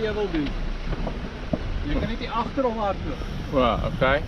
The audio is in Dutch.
je wil doen. Je kan niet die achterom hardlopen. Ja, oké.